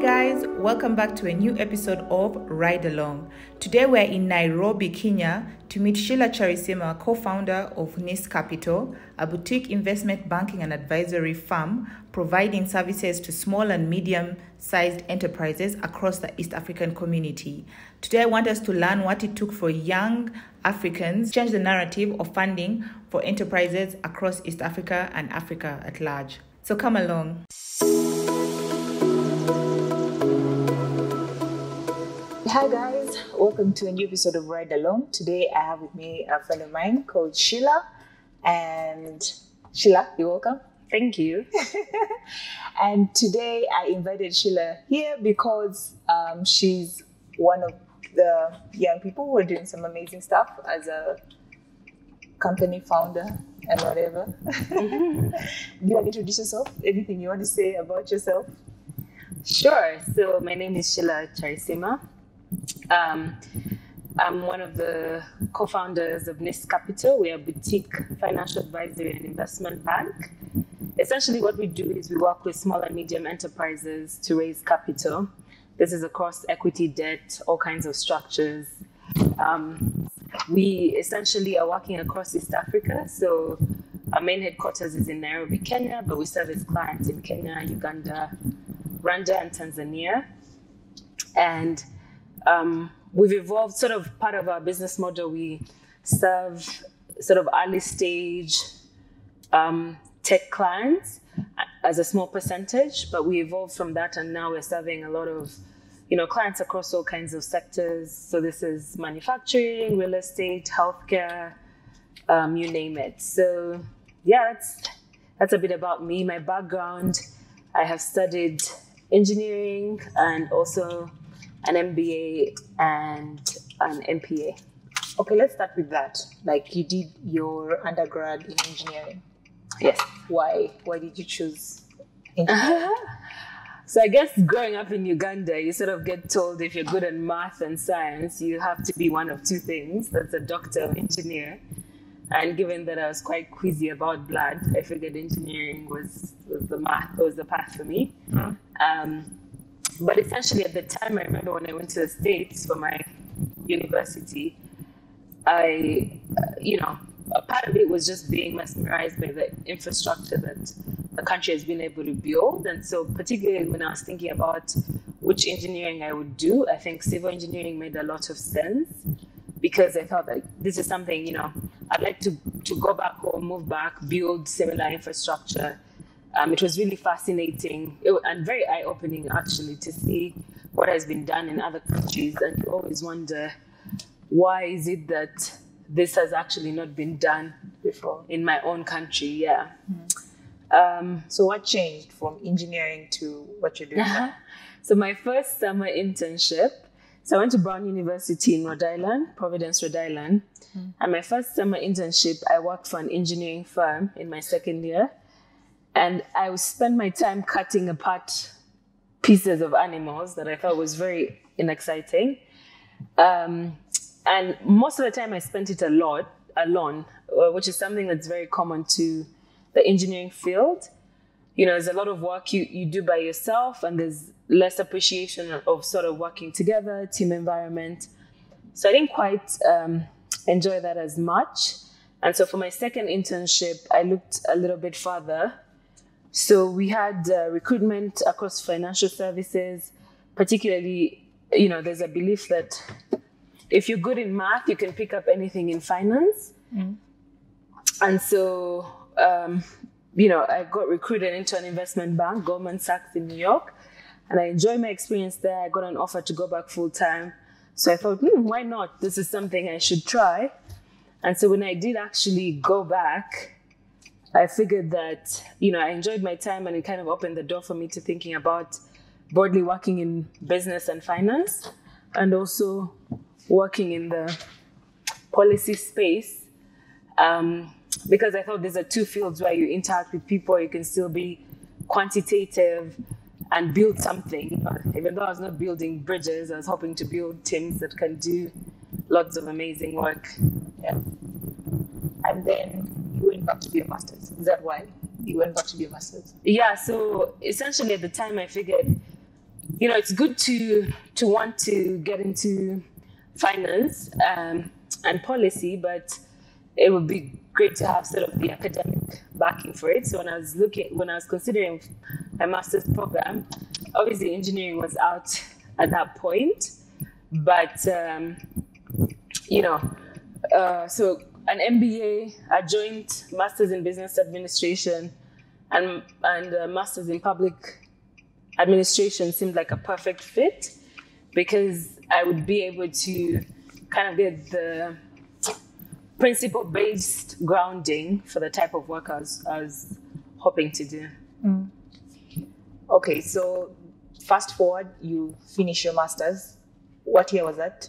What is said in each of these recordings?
guys, welcome back to a new episode of Ride Along. Today we're in Nairobi, Kenya to meet Sheila Kyarisiima, co founder of NISK Capital, a boutique investment banking and advisory firm providing services to small and medium sized enterprises across the East African community. Today I want us to learn what it took for young Africans to change the narrative of funding for enterprises across East Africa and Africa at large. So come along. Hi guys, welcome to a new episode of Ride Along. Today I have with me a friend of mine called Sheila. And Sheila, you're welcome. Thank you. and today I invited Sheila here because um, she's one of the young people who are doing some amazing stuff as a company founder and whatever. Do you want to introduce yourself? Anything you want to say about yourself? Sure. So my name is Sheila Kyarisiima. Um, I'm one of the co-founders of NISK Capital. We are a boutique financial advisory and investment bank. Essentially, what we do is we work with small and medium enterprises to raise capital. This is across equity, debt, all kinds of structures. Um, we essentially are working across East Africa. So our main headquarters is in Nairobi, Kenya, but we service clients in Kenya, Uganda, Rwanda, and Tanzania. And um, we've evolved sort of part of our business model. We serve sort of early stage um, tech clients as a small percentage, but we evolved from that, and now we're serving a lot of you know clients across all kinds of sectors. So this is manufacturing, real estate, healthcare, um, you name it. So yeah, that's that's a bit about me. My background: I have studied engineering and also an MBA and an MPA. Okay, let's start with that. Like you did your undergrad in engineering. Yes. Why? Why did you choose engineering? So I guess growing up in Uganda, you sort of get told if you're good at math and science, you have to be one of two things. That's a doctor or engineer. And given that I was quite queasy about blood, I figured engineering was, was the math was the path for me. Mm. Um, but essentially, at the time, I remember when I went to the States for my university, I, uh, you know, a part of it was just being mesmerized by the infrastructure that the country has been able to build. And so, particularly when I was thinking about which engineering I would do, I think civil engineering made a lot of sense because I thought that this is something, you know, I'd like to, to go back home, move back, build similar infrastructure. Um, it was really fascinating and very eye opening, actually, to see what has been done in other countries. And you always wonder why is it that this has actually not been done Before. in my own country? Yeah. Um, so what changed from engineering to what you're doing now? so my first summer internship, so I went to Brown University in Rhode Island, Providence, Rhode Island. And my first summer internship, I worked for an engineering firm in my second year. And I would spend my time cutting apart pieces of animals that I thought was very inexciting. Um, and most of the time I spent it a lot alone, uh, which is something that's very common to the engineering field. You know, there's a lot of work you, you do by yourself, and there's less appreciation of sort of working together, team environment. So I didn't quite um, enjoy that as much. And so for my second internship, I looked a little bit further. So we had uh, recruitment across financial services, particularly, you know, there's a belief that if you're good in math, you can pick up anything in finance. And so, um, you know, I got recruited into an investment bank, Goldman Sachs in New York, and I enjoyed my experience there. I got an offer to go back full time. So I thought, hmm, why not? This is something I should try. And so when I did actually go back, I figured that, you know, I enjoyed my time and it kind of opened the door for me to thinking about broadly working in business and finance and also working in the policy space. Um, because I thought these are two fields where you interact with people, you can still be quantitative and build something. Even though I was not building bridges, I was hoping to build teams that can do lots of amazing work. Yeah. And then you went back to do your master's. Is that why you went back to do your master's? Yeah, so essentially at the time I figured you know, it's good to to want to get into finance um, and policy, but it would be great to have sort of the academic backing for it. So when I was looking, when I was considering my master's program, obviously engineering was out at that point, but um, you know, uh, so an MBA, a joint master's in business administration, and and a master's in public administration seemed like a perfect fit because I would be able to kind of get the principle based grounding for the type of work I was, I was hoping to do. Mm. Okay, so fast forward, you finish your master's. What year was that?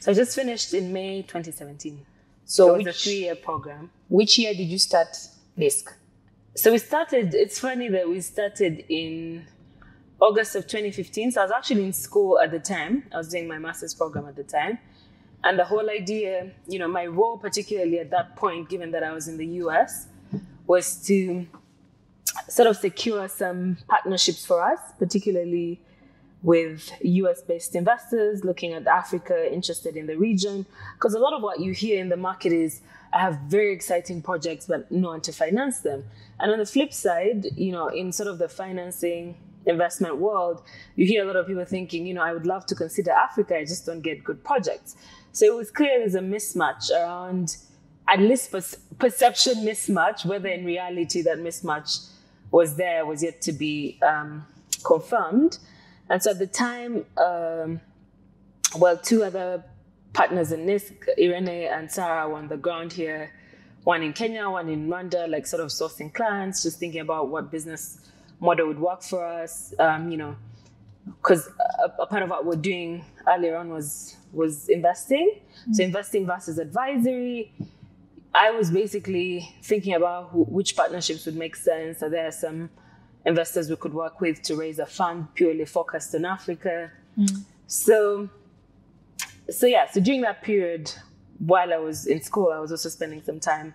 So I just finished in May 2017. So So it was a three year program. which year did you start NISK? So we started, it's funny that we started in August of 2015. So I was actually in school at the time. I was doing my master's program at the time. And the whole idea, you know, my role, particularly at that point, given that I was in the US, was to sort of secure some partnerships for us, particularly with US based investors looking at Africa, interested in the region. Because a lot of what you hear in the market is, I have very exciting projects, but no one to finance them. And on the flip side, you know, in sort of the financing investment world, you hear a lot of people thinking, you know, I would love to consider Africa, I just don't get good projects. So it was clear there's a mismatch around, at least per- perception mismatch, whether in reality that mismatch was there was yet to be um, confirmed. And so at the time, um, well, two other partners in NISK, Irene and Sarah, were on the ground here, one in Kenya, one in Rwanda, like sort of sourcing clients, just thinking about what business model would work for us. Um, you know, because a, a part of what we're doing earlier on was was investing. So investing versus advisory. I was basically thinking about who, which partnerships would make sense. Are there some investors we could work with to raise a fund purely focused on Africa? Mm. So, so yeah. So during that period, while I was in school, I was also spending some time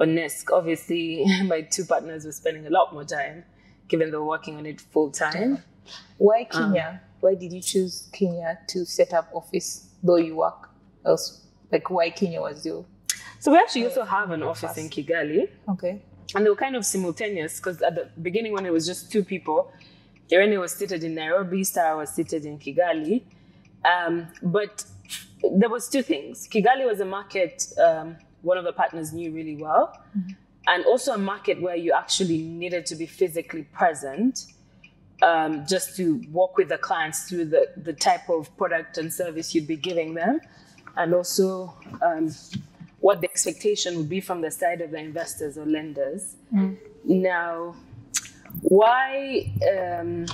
on NISK. Obviously, my two partners were spending a lot more time, given they were working on it full time. Why Kenya? Um, why did you choose Kenya to set up office, though you work else? Like, why Kenya was your So we actually also have an office in Kigali. okay? And they were kind of simultaneous because at the beginning when it was just two people irene was seated in nairobi sarah was seated in kigali. Um, but there was two things. Kigali was a market um, one of the partners knew really well and also a market where you actually needed to be physically present um, just to walk with the clients through the, the type of product and service you'd be giving them and also um, what the expectation would be from the side of the investors or lenders. Now, why um,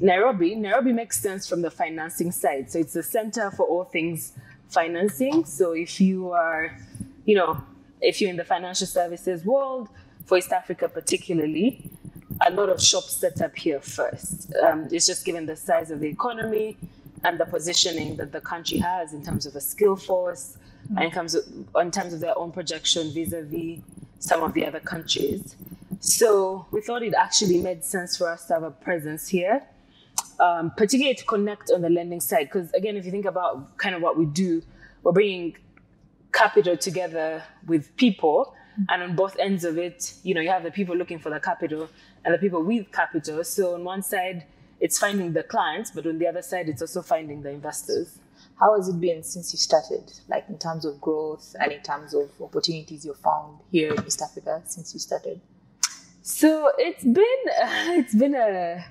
Nairobi? Nairobi makes sense from the financing side. So it's the center for all things financing. So if you are, you know, if you're in the financial services world, for East Africa particularly, a lot of shops set up here first. Um, it's just given the size of the economy and the positioning that the country has in terms of a skill force, and in terms of, in terms of their own projection vis-a-vis some of the other countries. So we thought it actually made sense for us to have a presence here, um, particularly to connect on the lending side. Because again, if you think about kind of what we do, we're bringing capital together with people and on both ends of it you know you have the people looking for the capital and the people with capital so on one side it's finding the clients but on the other side it's also finding the investors How has it been since you started, like in terms of growth and in terms of opportunities you found here in East Africa since you started? so it's been it's been a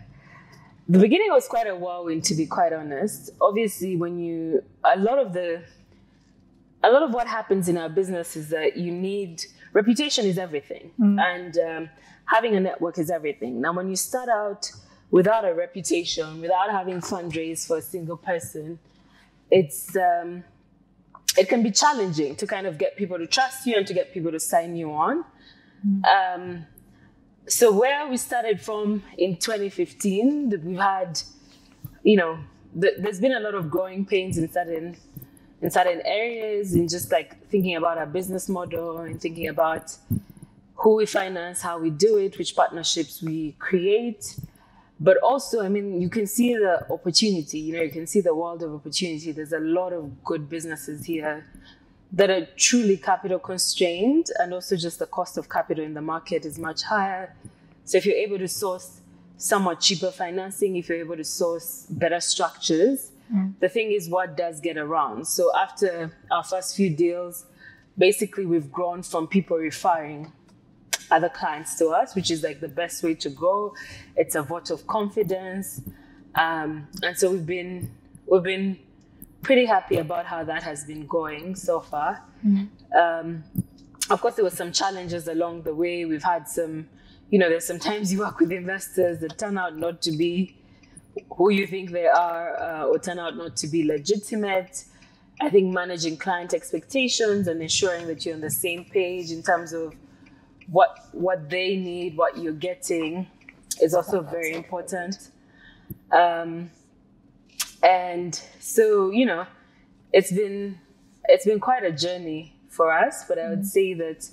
the beginning was quite a whirlwind to be quite honest. Obviously when you a lot of the a lot of what happens in our business is that you need reputation is everything. And um, having a network is everything. Now when you start out without a reputation without having fundraise for a single person it's um, it can be challenging to kind of get people to trust you and to get people to sign you on. Um, so where we started from in 2015 we've had you know th- there's been a lot of growing pains in certain in certain areas in just like thinking about our business model and thinking about who we finance how we do it which partnerships we create but also, I mean, you can see the opportunity. You know, you can see the world of opportunity. There's a lot of good businesses here that are truly capital constrained, and also just the cost of capital in the market is much higher. So if you're able to source somewhat cheaper financing, if you're able to source better structures, mm. the thing is what does get around. So after our first few deals, basically we've grown from people referring other clients to us, which is like the best way to go. It's a vote of confidence. Um, and so we've been we've been pretty happy about how that has been going so far. Mm-hmm. Um, of course, there were some challenges along the way. We've had some, you know, there's sometimes you work with investors that turn out not to be who you think they are, uh, or turn out not to be legitimate. I think managing client expectations and ensuring that you're on the same page in terms of what what they need, what you're getting, is also very important. Um, and so you know, it's been it's been quite a journey for us, but I would mm-hmm. say that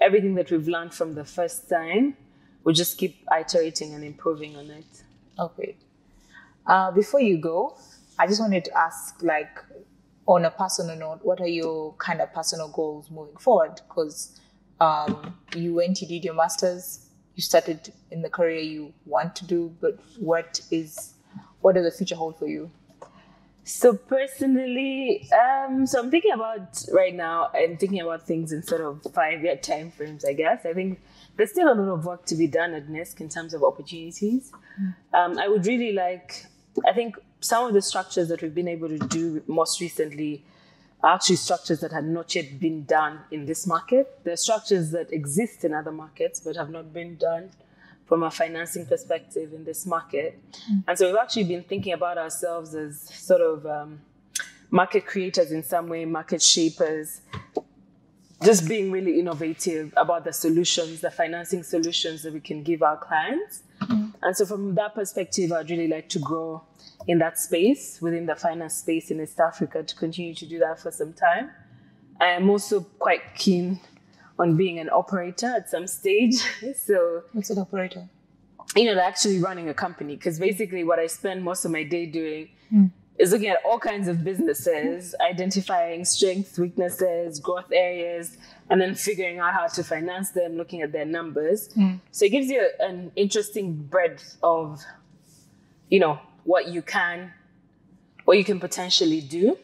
everything that we've learned from the first time, we just keep iterating and improving on it. Okay. Uh, before you go, I just wanted to ask, like, on a personal note, what are your kind of personal goals moving forward? Because um, you went, you did your masters, you started in the career you want to do, but what is what does the future hold for you? So personally, um, so I'm thinking about right now. I'm thinking about things in sort of five-year time frames. I guess I think there's still a lot of work to be done at NISK in terms of opportunities. Um, I would really like. I think some of the structures that we've been able to do most recently are actually structures that had not yet been done in this market. There are structures that exist in other markets but have not been done from a financing perspective in this market. Mm. And so we've actually been thinking about ourselves as sort of um, market creators in some way, market shapers, just being really innovative about the solutions, the financing solutions that we can give our clients. And so from that perspective, I'd really like to grow in that space, within the finance space in East Africa, to continue to do that for some time. I am also quite keen on being an operator at some stage. so, what's an operator? You know, actually running a company, because basically what I spend most of my day doing mm. is looking at all kinds of businesses, identifying strengths, weaknesses, growth areas, and then figuring out how to finance them, looking at their numbers. Mm. So it gives you an interesting breadth of, you know, what you can, what you can potentially do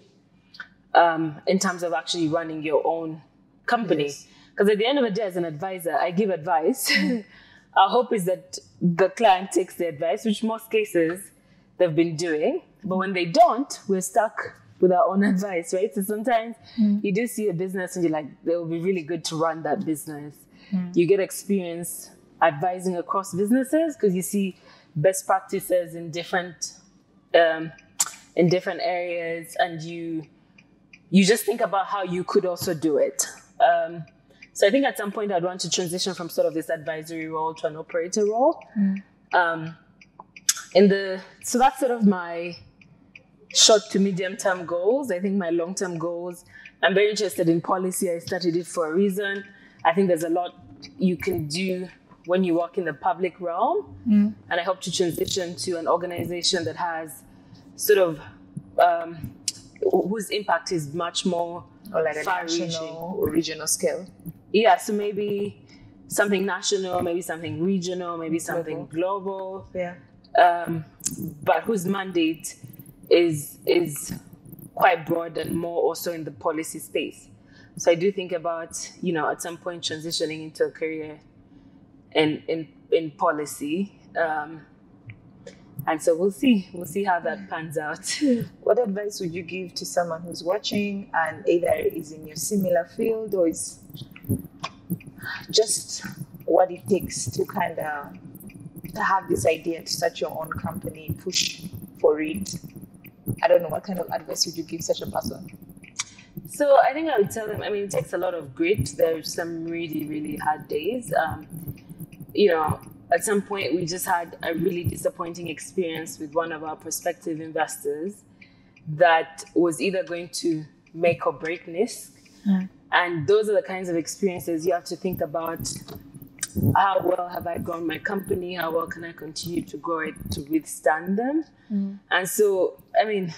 um, in terms of actually running your own company. Because yes. at the end of the day, as an advisor, I give advice. Our hope is that the client takes the advice, which most cases they've been doing. But when they don't, we're stuck with our own advice, right? So sometimes mm. you do see a business and you're like, it will be really good to run that business. Mm. You get experience advising across businesses because you see best practices in different um, in different areas, and you you just think about how you could also do it. Um, so I think at some point I'd want to transition from sort of this advisory role to an operator role. Mm. Um, in the so that's sort of my short to medium term goals. I think my long term goals. I'm very interested in policy. I studied it for a reason. I think there's a lot you can do when you work in the public realm. Mm. And I hope to transition to an organization that has sort of um, whose impact is much more or like a national or regional scale. Yeah, so maybe something national, maybe something regional, maybe something global. Yeah. Um, but whose mandate is is quite broad and more also in the policy space. So I do think about, you know, at some point transitioning into a career in in in policy. Um, and so we'll see we'll see how that pans out what advice would you give to someone who's watching and either is in your similar field or is just what it takes to kind of have this idea to start your own company push for it i don't know what kind of advice would you give such a person so i think i would tell them i mean it takes a lot of grit there's some really really hard days um, you know, at some point we just had a really disappointing experience with one of our prospective investors that was either going to make or break NISK. Mm. And those are the kinds of experiences you have to think about how well have I grown my company? How well can I continue to grow it to withstand them? And so, I mean,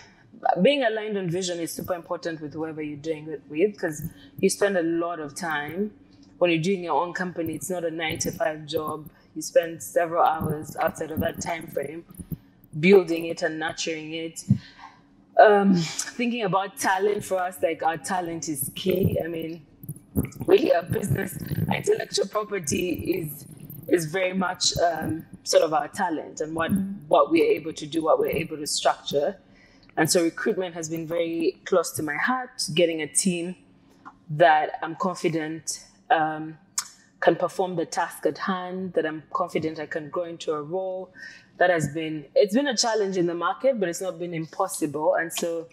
being aligned on vision is super important with whoever you're doing it with because you spend a lot of time when you're doing your own company. It's not a nine to five job. You spend several hours outside of that time frame building it and nurturing it. Um, thinking about talent for us, like our talent is key. I mean, really, our business, intellectual property is is very much um, sort of our talent and what what we're able to do, what we're able to structure. And so recruitment has been very close to my heart. Getting a team that I'm confident um, can perform the task at hand, that I'm confident I can grow into a role. That has been it's been a challenge in the market, but it's not been impossible. And so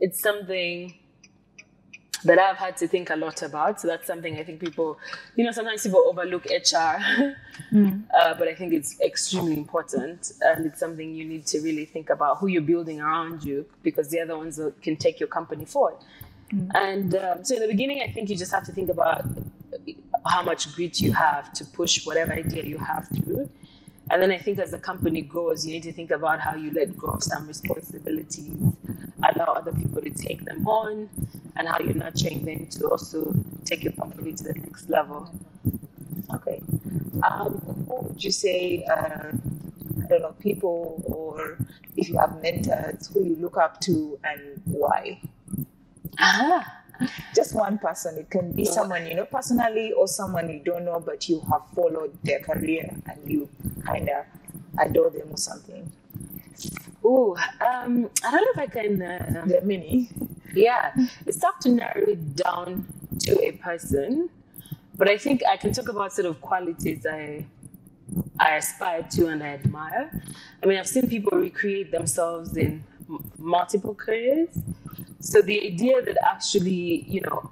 it's something that I've had to think a lot about. So that's something I think people, you know, sometimes people overlook HR, uh, but I think it's extremely important, and it's something you need to really think about who you're building around you because they're the ones that can take your company forward. And um, so in the beginning, I think you just have to think about how much grit you have to push whatever idea you have through. And then I think as the company grows, you need to think about how you let go of some responsibilities, allow other people to take them on, and how you're nurturing them to also take your company to the next level. Okay. Um, what would you say, uh, I don't know, people or if you have mentors who you look up to and why? Ah, Just one person. It can be someone you know personally or someone you don't know, but you have followed their career and you kind of adore them or something. Ooh, um, I don't know if I can. Uh, There are many. Yeah, it's tough to narrow it down to a person, but I think I can talk about sort of qualities I I aspire to and I admire. I mean, I've seen people recreate themselves in m- multiple careers. So the idea that actually, you know,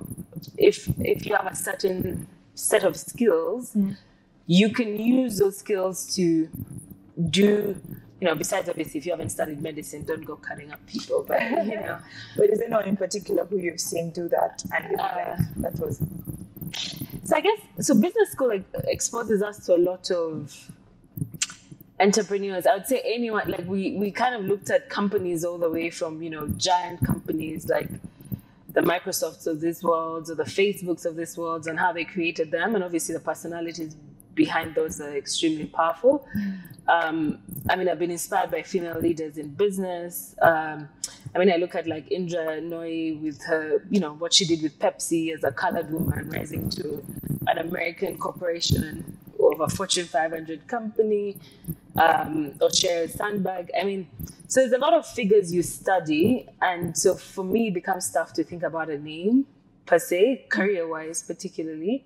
if if you have a certain set of skills, you can use those skills to do. You know, besides obviously, if you haven't studied medicine, don't go cutting up people. But you know, But is there no in particular who you've seen do that and you're Uh, like, that was So I guess so. Business school like, exposes us to a lot of entrepreneurs. I would say anyone like we we kind of looked at companies all the way from you know giant companies like the Microsofts of this world or the Facebooks of this world and how they created them, and obviously the personalities behind those are extremely powerful. Um, I mean, I've been inspired by female leaders in business. Um, I mean, I look at like Indra Nooyi with her, you know, what she did with Pepsi as a colored woman rising to an American corporation of a Fortune 500 company, um, or Sheryl Sandberg. I mean, so there's a lot of figures you study, and so for me, it becomes tough to think about a name per se, career-wise, particularly.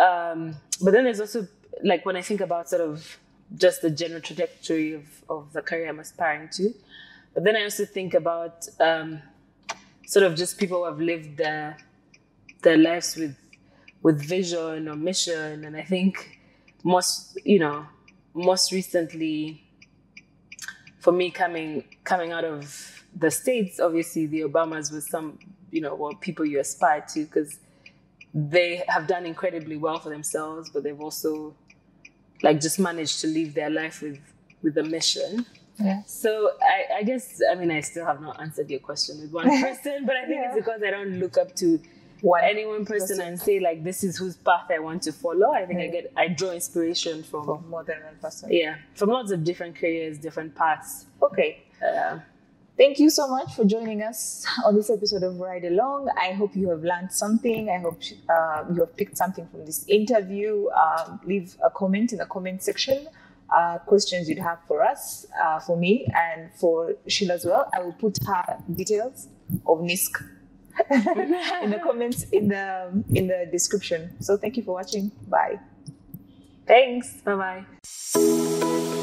Um, but then there's also like when I think about sort of just the general trajectory of, of the career I'm aspiring to. But then I also think about um, sort of just people who have lived their their lives with with vision or mission. And I think most you know, most recently for me coming coming out of the States, obviously the Obamas was some, you know, what people you aspire to because they have done incredibly well for themselves, but they've also like just managed to live their life with with a mission. Yeah. So I, I guess I mean I still have not answered your question with one person, but I think it's because I don't look up to one any one person and say like this is whose path I want to follow. I think I Mm. get I draw inspiration from for more than one person? yeah from lots of different careers, different paths. Okay. Uh, Thank you so much for joining us on this episode of Ride Along. I hope you have learned something. I hope uh, you have picked something from this interview. Um, leave a comment in the comment section. Uh, questions you'd have for us, uh, for me, and for Sheila as well. I will put her details of NISK in the comments in the in the description. So thank you for watching. Bye. thanks. Bye bye.